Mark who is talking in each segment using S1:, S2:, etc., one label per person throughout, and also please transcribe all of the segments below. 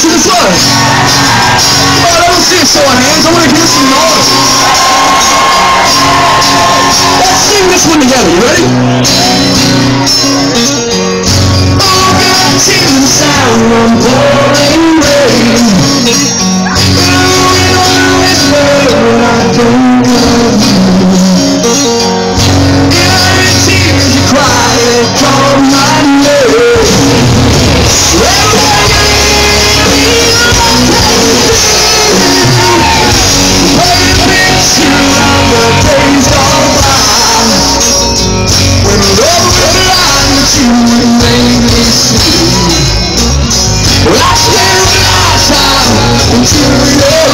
S1: to the. Come on, I don't see a show of hands. I want to hear some noise. Let's sing this one together. You ready? Oh, God, the sound of pouring Interior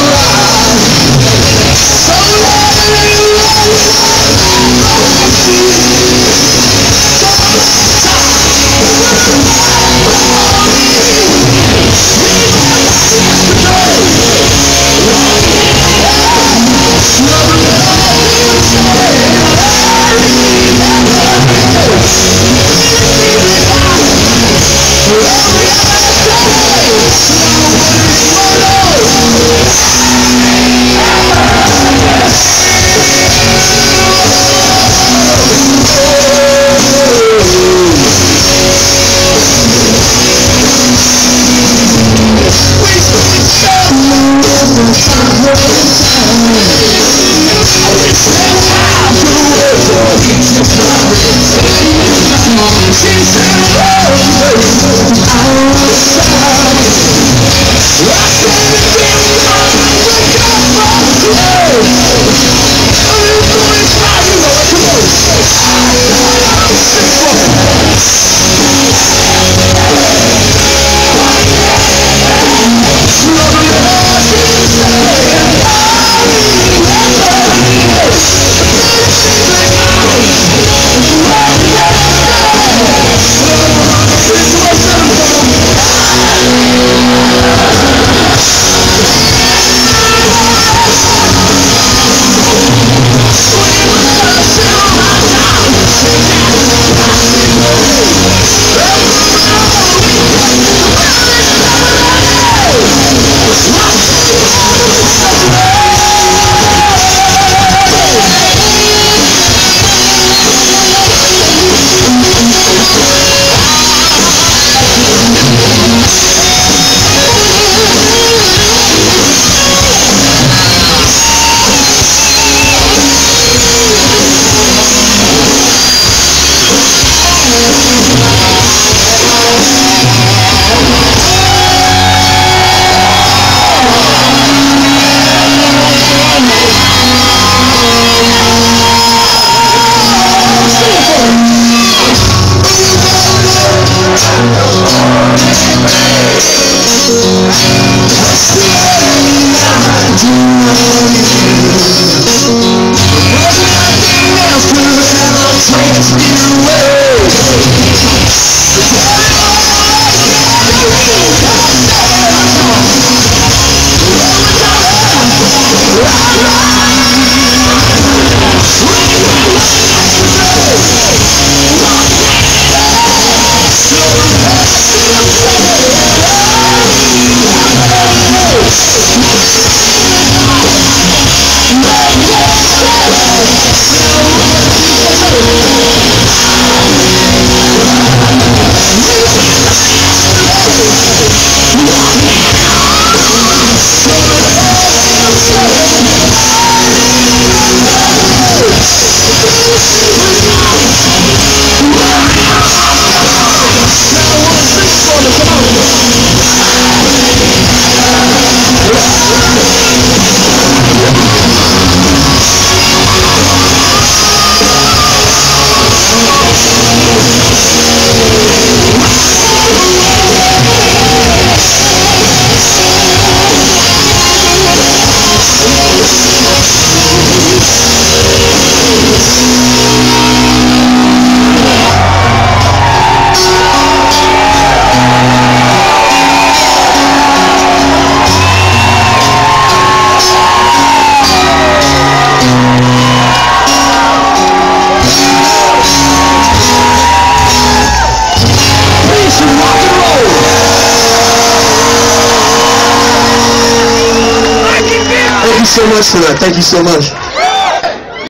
S2: So much for that. Thank you so much.